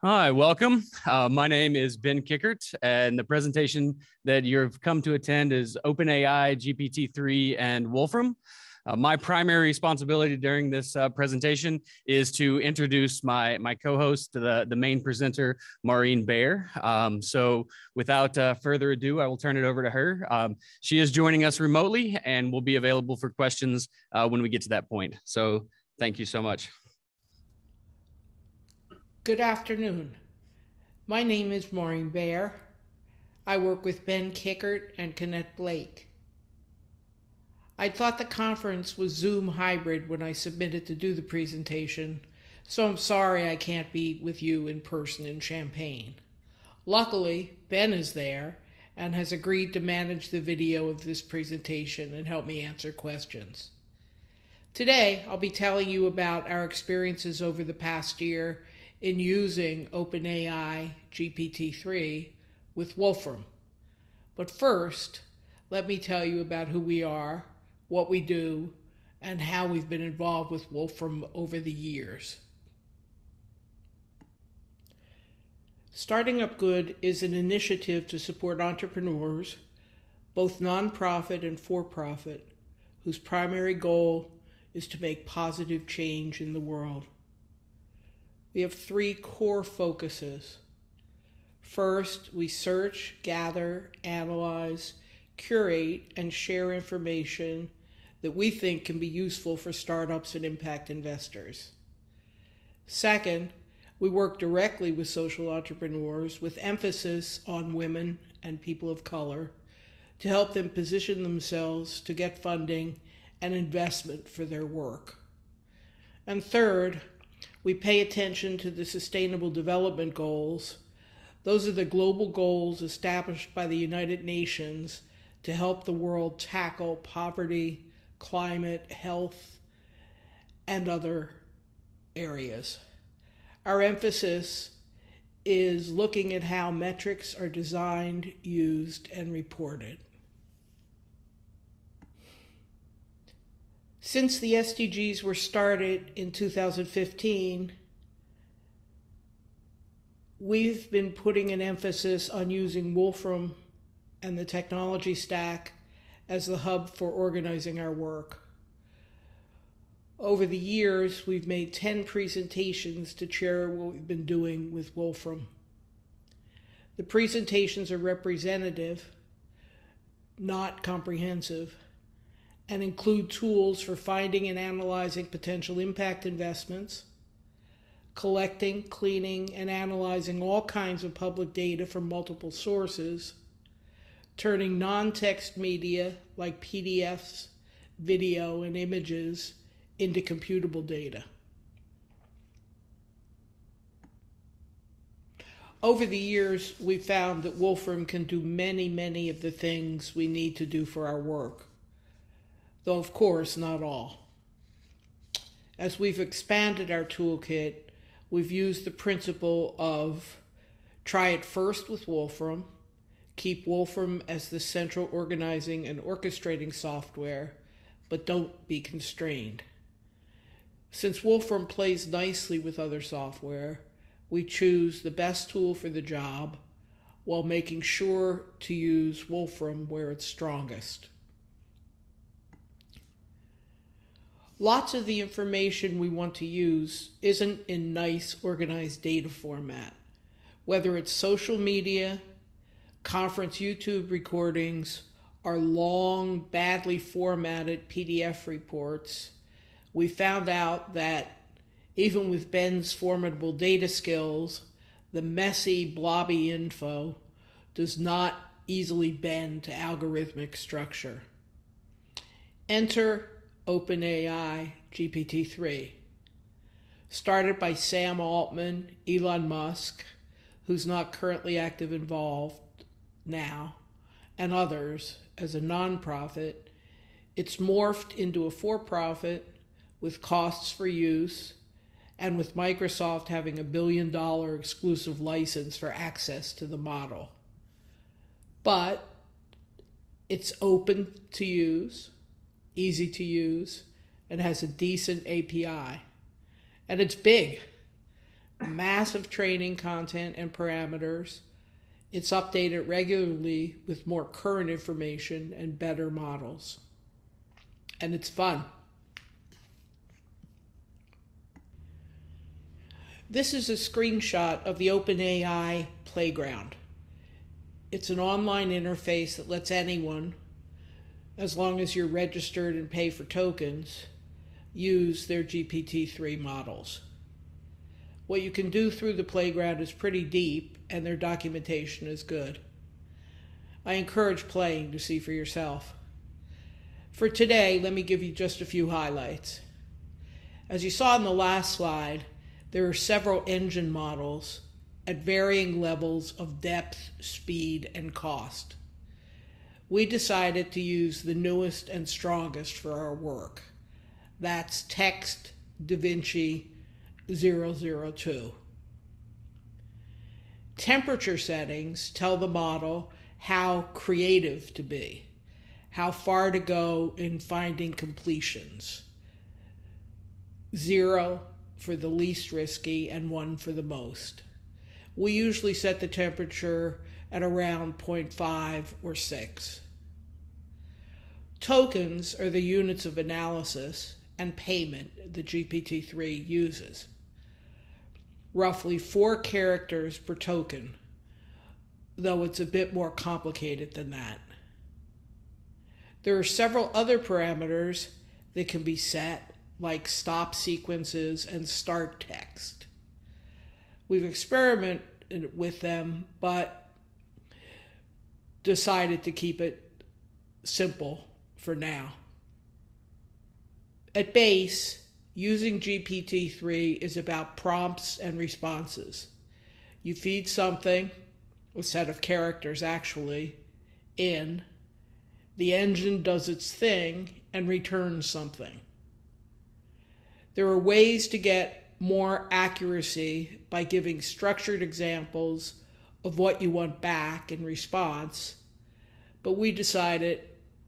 Hi, welcome. Uh, my name is Ben Kickert, and the presentation that you've come to attend is OpenAI, GPT-3, and Wolfram. Uh, my primary responsibility during this uh, presentation is to introduce my, my co-host, the, the main presenter, Maureen Bayer. Um, so without uh, further ado, I will turn it over to her. Um, she is joining us remotely and will be available for questions uh, when we get to that point. So thank you so much. Good afternoon. My name is Maureen Bayer. I work with Ben Kickert and Kenneth Blake. I thought the conference was Zoom hybrid when I submitted to do the presentation, so I'm sorry I can't be with you in person in Champaign. Luckily, Ben is there and has agreed to manage the video of this presentation and help me answer questions. Today, I'll be telling you about our experiences over the past year in using OpenAI GPT-3 with Wolfram. But first, let me tell you about who we are, what we do, and how we've been involved with Wolfram over the years. Starting Up Good is an initiative to support entrepreneurs, both nonprofit and for profit, whose primary goal is to make positive change in the world we have three core focuses. First, we search, gather, analyze, curate, and share information that we think can be useful for startups and impact investors. Second, we work directly with social entrepreneurs with emphasis on women and people of color to help them position themselves to get funding and investment for their work. And third, we pay attention to the Sustainable Development Goals. Those are the global goals established by the United Nations to help the world tackle poverty, climate, health, and other areas. Our emphasis is looking at how metrics are designed, used, and reported. Since the SDGs were started in 2015, we've been putting an emphasis on using Wolfram and the technology stack as the hub for organizing our work. Over the years, we've made 10 presentations to share what we've been doing with Wolfram. The presentations are representative, not comprehensive and include tools for finding and analyzing potential impact investments, collecting, cleaning, and analyzing all kinds of public data from multiple sources, turning non text media like PDFs, video, and images into computable data. Over the years, we found that Wolfram can do many, many of the things we need to do for our work though of course not all. As we've expanded our toolkit, we've used the principle of try it first with Wolfram, keep Wolfram as the central organizing and orchestrating software, but don't be constrained. Since Wolfram plays nicely with other software, we choose the best tool for the job while making sure to use Wolfram where it's strongest. Lots of the information we want to use isn't in nice organized data format. Whether it's social media, conference YouTube recordings, or long, badly formatted PDF reports, we found out that even with Ben's formidable data skills, the messy, blobby info does not easily bend to algorithmic structure. Enter OpenAI GPT 3. Started by Sam Altman, Elon Musk, who's not currently active involved now, and others as a nonprofit, it's morphed into a for profit with costs for use and with Microsoft having a billion dollar exclusive license for access to the model. But it's open to use easy to use, and has a decent API. And it's big. massive training content and parameters. It's updated regularly with more current information and better models. And it's fun. This is a screenshot of the OpenAI Playground. It's an online interface that lets anyone, as long as you're registered and pay for tokens, use their GPT 3 models. What you can do through the playground is pretty deep, and their documentation is good. I encourage playing to see for yourself. For today, let me give you just a few highlights. As you saw in the last slide, there are several engine models at varying levels of depth, speed, and cost. We decided to use the newest and strongest for our work. That's Text DaVinci 002. Temperature settings tell the model how creative to be, how far to go in finding completions. Zero for the least risky and one for the most. We usually set the temperature at around 0.5 or 6. Tokens are the units of analysis and payment the GPT 3 uses. Roughly four characters per token, though it's a bit more complicated than that. There are several other parameters that can be set, like stop sequences and start text. We've experimented with them, but decided to keep it simple for now. At base, using GPT 3 is about prompts and responses. You feed something, a set of characters actually, in, the engine does its thing and returns something. There are ways to get more accuracy by giving structured examples of what you want back in response, but we decided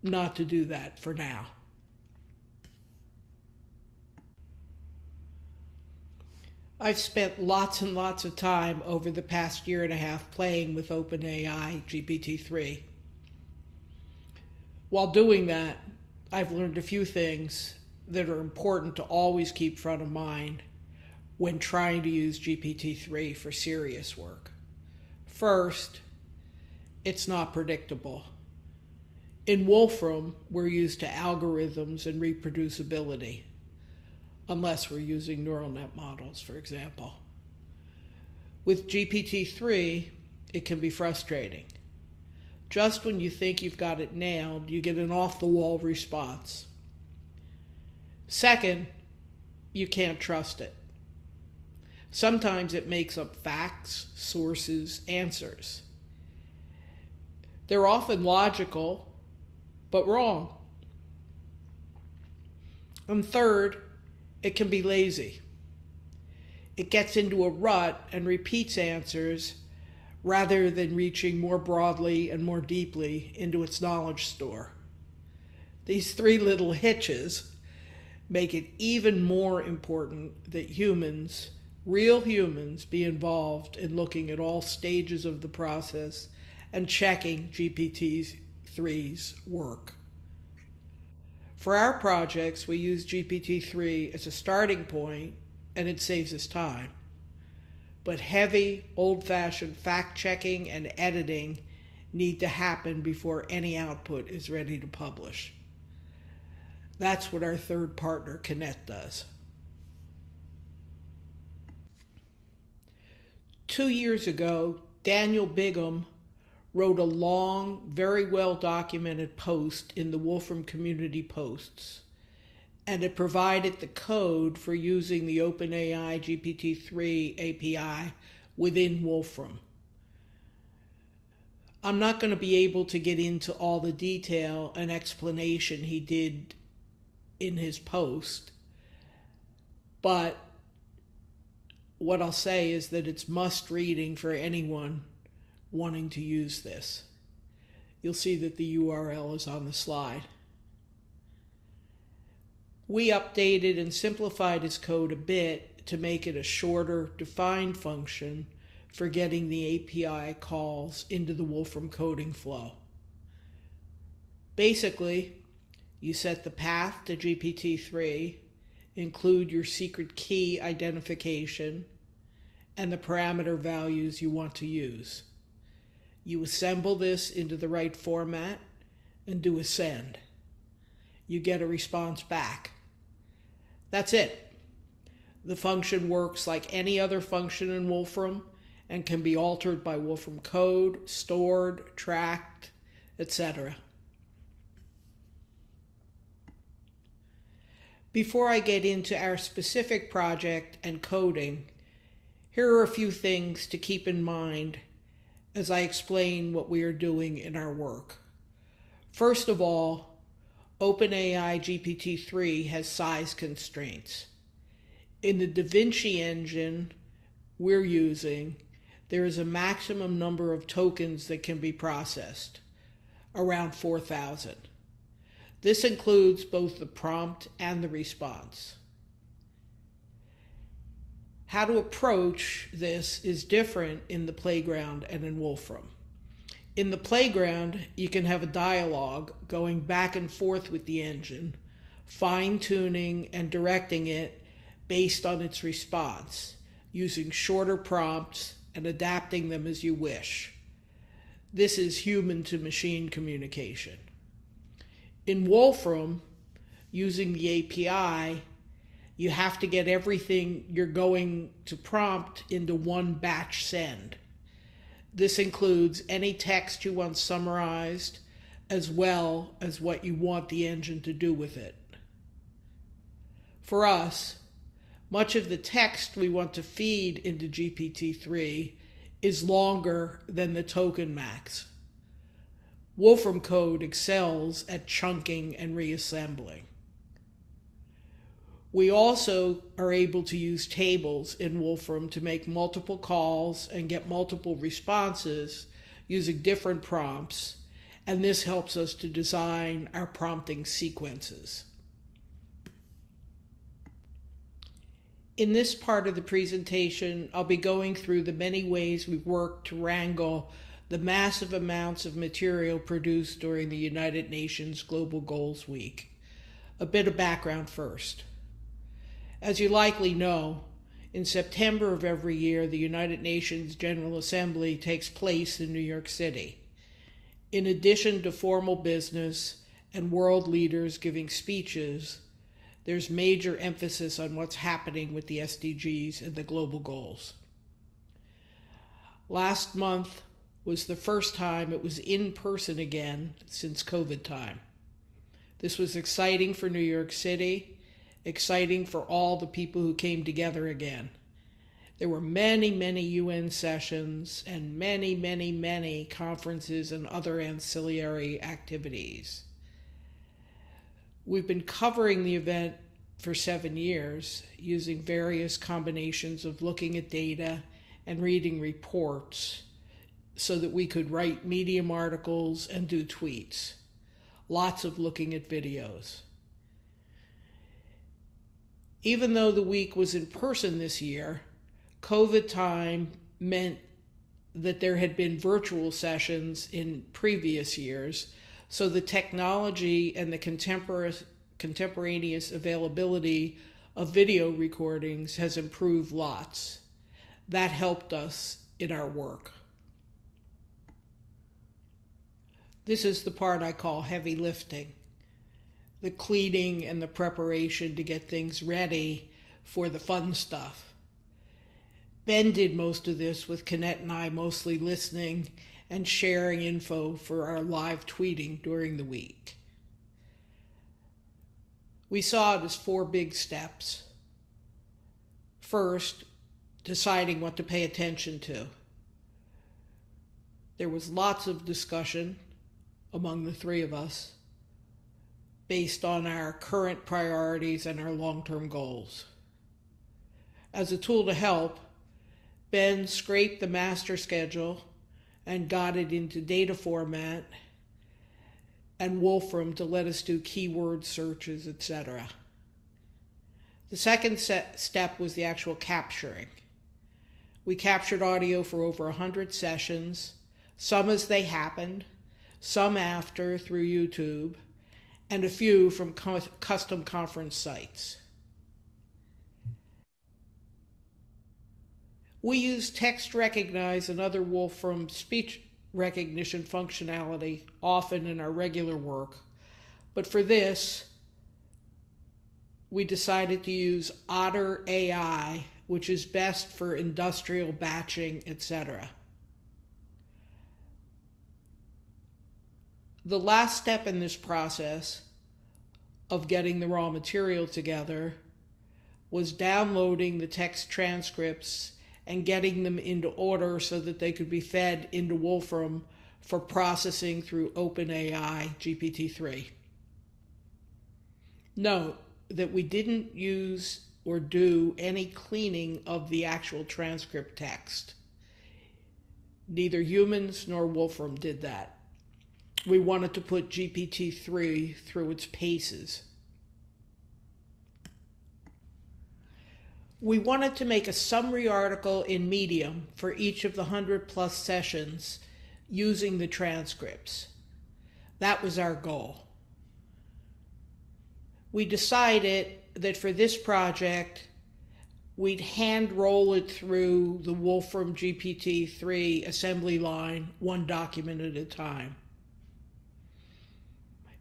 not to do that for now. I've spent lots and lots of time over the past year and a half playing with OpenAI GPT 3. While doing that, I've learned a few things that are important to always keep front of mind when trying to use GPT 3 for serious work. First, it's not predictable. In Wolfram, we're used to algorithms and reproducibility, unless we're using neural net models, for example. With GPT 3, it can be frustrating. Just when you think you've got it nailed, you get an off the wall response. Second, you can't trust it. Sometimes it makes up facts, sources, answers. They're often logical, but wrong. And third, it can be lazy. It gets into a rut and repeats answers rather than reaching more broadly and more deeply into its knowledge store. These three little hitches make it even more important that humans, real humans, be involved in looking at all stages of the process and checking GPT 3's work. For our projects, we use GPT 3 as a starting point and it saves us time. But heavy, old fashioned fact checking and editing need to happen before any output is ready to publish. That's what our third partner, Kenneth, does. Two years ago, Daniel Bigham wrote a long, very well documented post in the Wolfram Community Posts, and it provided the code for using the OpenAI GPT 3 API within Wolfram. I'm not going to be able to get into all the detail and explanation he did in his post. But what I'll say is that it's must reading for anyone wanting to use this. You'll see that the URL is on the slide. We updated and simplified his code a bit to make it a shorter defined function for getting the API calls into the Wolfram coding flow. Basically, you set the path to GPT-3, include your secret key identification, and the parameter values you want to use. You assemble this into the right format and do a send. You get a response back. That's it. The function works like any other function in Wolfram and can be altered by Wolfram code, stored, tracked, etc. Before I get into our specific project and coding, here are a few things to keep in mind as I explain what we are doing in our work. First of all, OpenAI GPT-3 has size constraints. In the DaVinci engine we're using, there is a maximum number of tokens that can be processed, around 4,000. This includes both the prompt and the response. How to approach this is different in the playground and in Wolfram. In the playground, you can have a dialogue going back and forth with the engine, fine tuning and directing it based on its response, using shorter prompts and adapting them as you wish. This is human to machine communication. In Wolfram, using the API, you have to get everything you're going to prompt into one batch send. This includes any text you want summarized, as well as what you want the engine to do with it. For us, much of the text we want to feed into GPT-3 is longer than the token max. Wolfram code excels at chunking and reassembling. We also are able to use tables in Wolfram to make multiple calls and get multiple responses using different prompts, and this helps us to design our prompting sequences. In this part of the presentation, I'll be going through the many ways we've worked to wrangle the massive amounts of material produced during the United Nations Global Goals Week. A bit of background first. As you likely know, in September of every year, the United Nations General Assembly takes place in New York City. In addition to formal business and world leaders giving speeches, there's major emphasis on what's happening with the SDGs and the global goals. Last month was the first time it was in person again since COVID time. This was exciting for New York City, exciting for all the people who came together again. There were many, many UN sessions and many, many, many conferences and other ancillary activities. We've been covering the event for seven years using various combinations of looking at data and reading reports so that we could write Medium articles and do tweets. Lots of looking at videos. Even though the week was in person this year, COVID time meant that there had been virtual sessions in previous years so the technology and the contemporaneous availability of video recordings has improved lots. That helped us in our work. This is the part I call heavy lifting the cleaning and the preparation to get things ready for the fun stuff. Ben did most of this with Kenneth and I mostly listening and sharing info for our live tweeting during the week. We saw it as four big steps. First, deciding what to pay attention to. There was lots of discussion among the three of us based on our current priorities and our long term goals. As a tool to help, Ben scraped the master schedule and got it into data format and Wolfram to let us do keyword searches, etc. The second step was the actual capturing. We captured audio for over 100 sessions, some as they happened, some after through YouTube, and a few from custom conference sites. We use text recognize and other Wolfram speech recognition functionality often in our regular work, but for this, we decided to use Otter AI which is best for industrial batching, etc. The last step in this process of getting the raw material together was downloading the text transcripts and getting them into order so that they could be fed into Wolfram for processing through OpenAI GPT-3. Note that we didn't use or do any cleaning of the actual transcript text. Neither humans nor Wolfram did that. We wanted to put GPT 3 through its paces. We wanted to make a summary article in Medium for each of the 100 plus sessions using the transcripts. That was our goal. We decided that for this project, we'd hand roll it through the Wolfram GPT-3 assembly line, one document at a time.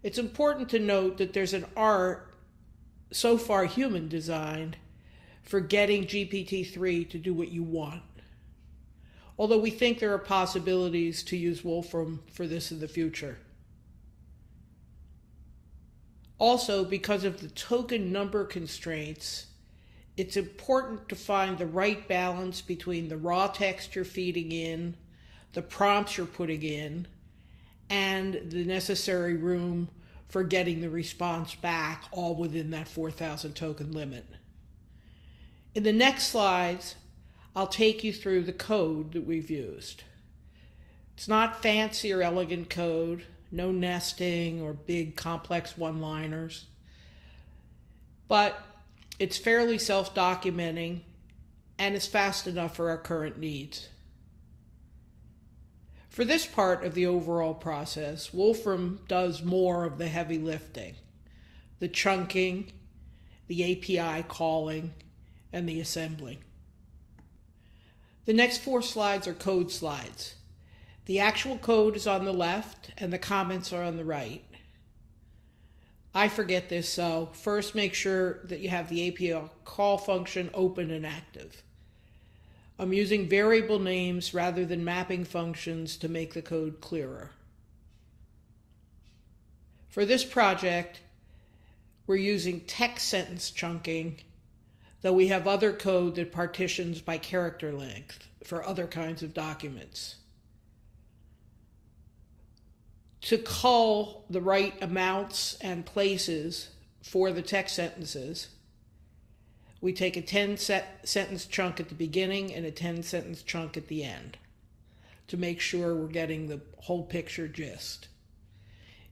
It's important to note that there's an art, so far human designed, for getting GPT-3 to do what you want. Although we think there are possibilities to use Wolfram for this in the future. Also, because of the token number constraints, it's important to find the right balance between the raw text you're feeding in, the prompts you're putting in, and the necessary room for getting the response back all within that 4,000 token limit. In the next slides, I'll take you through the code that we've used. It's not fancy or elegant code no nesting or big complex one liners. But it's fairly self documenting and is fast enough for our current needs. For this part of the overall process, Wolfram does more of the heavy lifting the chunking, the API calling, and the assembling. The next four slides are code slides. The actual code is on the left and the comments are on the right. I forget this, so first make sure that you have the API call function open and active. I'm using variable names rather than mapping functions to make the code clearer. For this project, we're using text sentence chunking, though we have other code that partitions by character length for other kinds of documents to call the right amounts and places for the text sentences, we take a 10 set sentence chunk at the beginning and a 10 sentence chunk at the end to make sure we're getting the whole picture gist.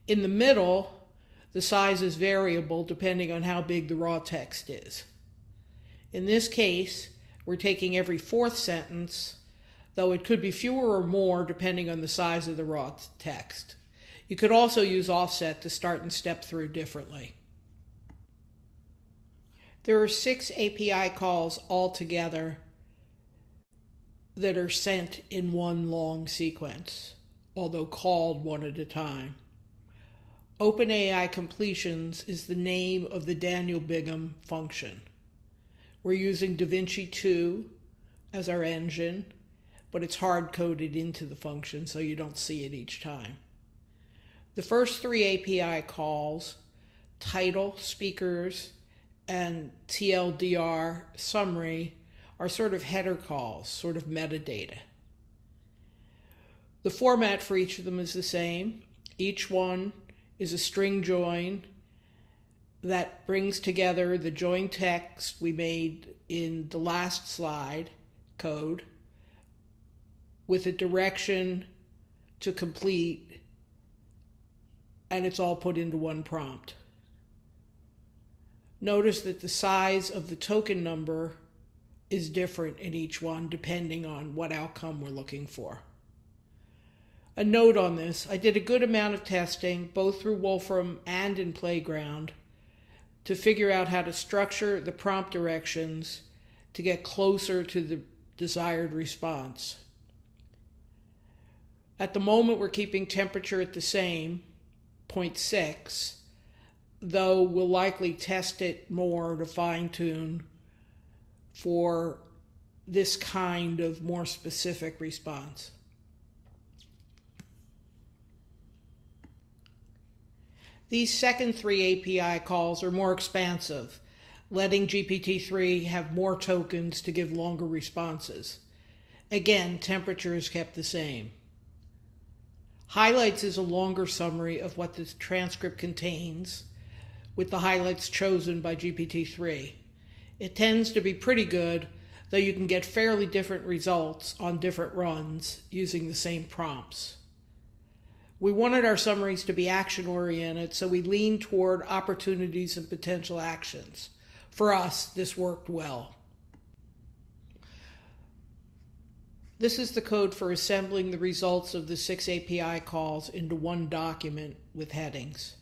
In the middle, the size is variable depending on how big the raw text is. In this case, we're taking every fourth sentence, though it could be fewer or more depending on the size of the raw text. You could also use offset to start and step through differently. There are six API calls altogether that are sent in one long sequence, although called one at a time. OpenAI completions is the name of the Daniel Bigham function. We're using DaVinci 2 as our engine, but it's hard coded into the function so you don't see it each time. The first three API calls, title, speakers, and TLDR summary, are sort of header calls, sort of metadata. The format for each of them is the same. Each one is a string join that brings together the join text we made in the last slide code with a direction to complete and it's all put into one prompt. Notice that the size of the token number is different in each one depending on what outcome we're looking for. A note on this I did a good amount of testing, both through Wolfram and in Playground, to figure out how to structure the prompt directions to get closer to the desired response. At the moment, we're keeping temperature at the same, 0.6, though we'll likely test it more to fine tune for this kind of more specific response. These second three API calls are more expansive, letting GPT-3 have more tokens to give longer responses. Again, temperature is kept the same. Highlights is a longer summary of what the transcript contains, with the highlights chosen by GPT-3. It tends to be pretty good, though you can get fairly different results on different runs using the same prompts. We wanted our summaries to be action oriented, so we leaned toward opportunities and potential actions. For us, this worked well. This is the code for assembling the results of the six API calls into one document with headings.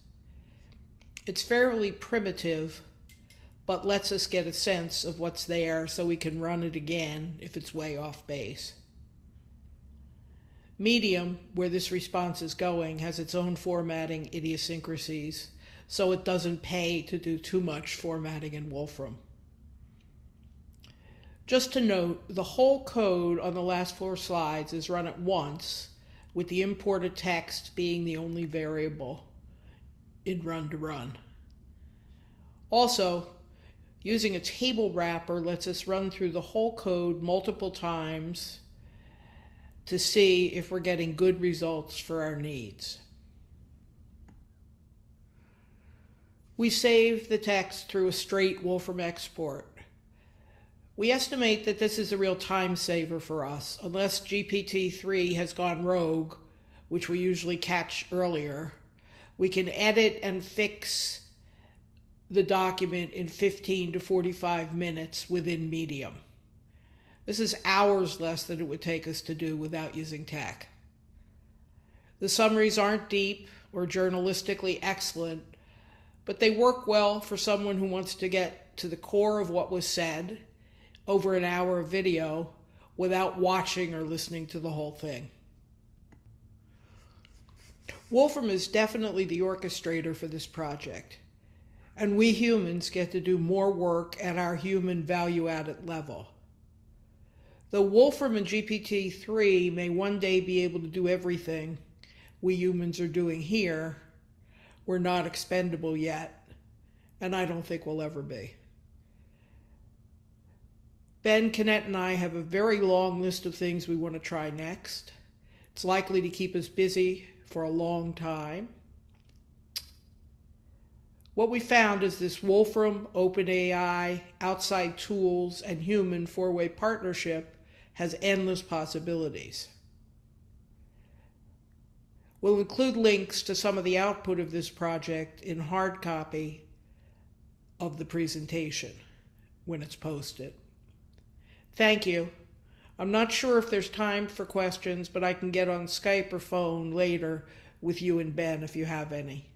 It's fairly primitive, but lets us get a sense of what's there so we can run it again if it's way off base. Medium, where this response is going, has its own formatting idiosyncrasies, so it doesn't pay to do too much formatting in Wolfram. Just to note, the whole code on the last four slides is run at once, with the imported text being the only variable in run to run. Also, using a table wrapper lets us run through the whole code multiple times to see if we're getting good results for our needs. We save the text through a straight Wolfram export. We estimate that this is a real time saver for us, unless GPT-3 has gone rogue, which we usually catch earlier. We can edit and fix the document in 15 to 45 minutes within Medium. This is hours less than it would take us to do without using tech. The summaries aren't deep or journalistically excellent, but they work well for someone who wants to get to the core of what was said over an hour of video without watching or listening to the whole thing. Wolfram is definitely the orchestrator for this project, and we humans get to do more work at our human value added level. Though Wolfram and GPT 3 may one day be able to do everything we humans are doing here, we're not expendable yet, and I don't think we'll ever be. Ben Kenneth and I have a very long list of things we want to try next. It's likely to keep us busy for a long time. What we found is this Wolfram, OpenAI, outside tools, and human four way partnership has endless possibilities. We'll include links to some of the output of this project in hard copy of the presentation when it's posted. Thank you. I'm not sure if there's time for questions, but I can get on Skype or phone later with you and Ben if you have any.